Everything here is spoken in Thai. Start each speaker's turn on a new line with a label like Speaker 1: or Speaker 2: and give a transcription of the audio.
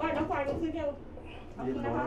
Speaker 1: ว่าน้องควายลุกขึ้นเร็วขอบคุณนะคะ